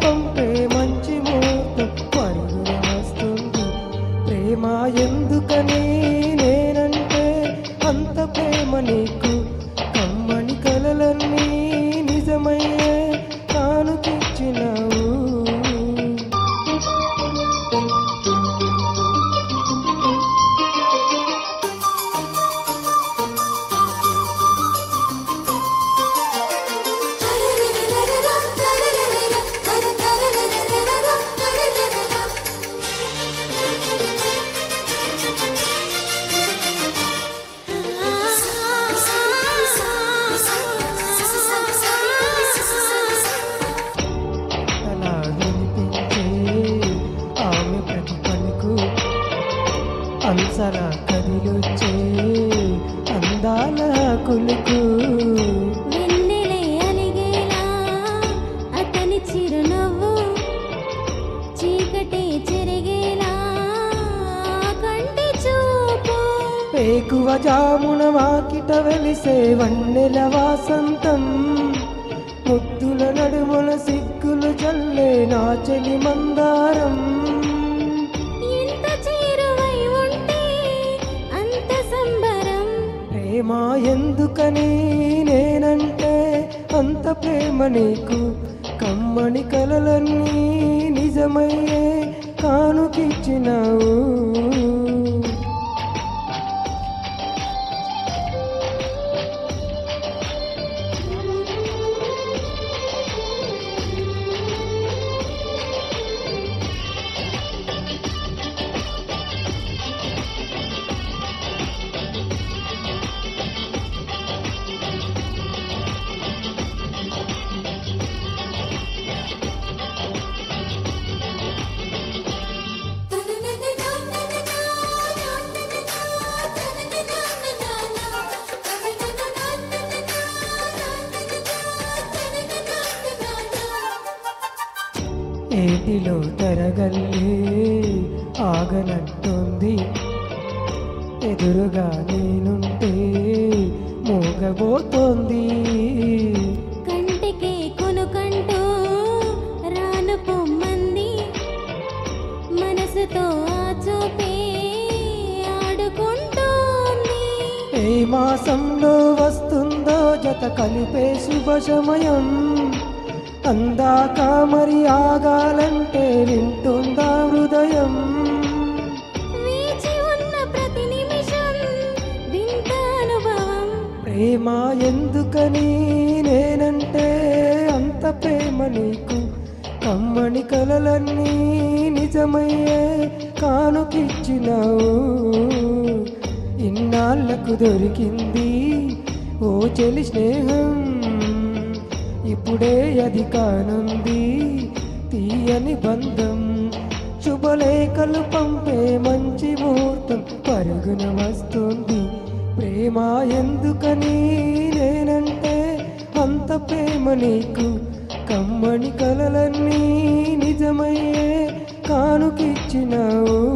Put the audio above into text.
come అంసరా కదిలొచ్చే అందాల కులుకు. వెన్నెలే అలిగేలా అతని చిరునవ్వు చీకటి చెరిగేలా కంటి చూపు. పేకువ జామున వాకిట వెలిసే వన్నెల వాసంతం. ముద్దుల నడుముల సిగ్గులు జల్లే నా చెలి మందారం ఎందుకని నేనంటే అంత ప్రేమ నీకు. కమ్మని కలలన్నీ నిజమయ్యే కానుకిచ్చినావు. ఏటిలో తరగల్లే ఆగనట్టుంది. ఎదురుగా నేనుంటే మోగబోతోంది. కంటికి కొనుకంటూ రాను పొమ్మంది. మనసుతో చూపే ఆడుకుంటోంది. ఏ మాసంలో వస్తుందో జత కలిపే శుభ సమయం. అందాక మరి ఆగాలంటే వింటుందా హృదయం? ప్రేమ ఎందుకని నేనంటే అంత ప్రేమ నీకు? కమ్మని కలలన్నీ నిజమయ్యే కానుకిచ్చినావు. ఇన్నాళ్ళకు దొరికింది ఓ చెలి స్నేహం. ఇప్పుడే అది కానుంది. తీయని బంధం శుభలేఖలు పంపే మంచి ముహూర్తం పరుగున వస్తుంది. ప్రేమ ఎందుకని నేనంటే అంత ప్రేమ నీకు. కమ్మని కలలన్నీ నిజమయ్యే కానుకిచ్చినావు.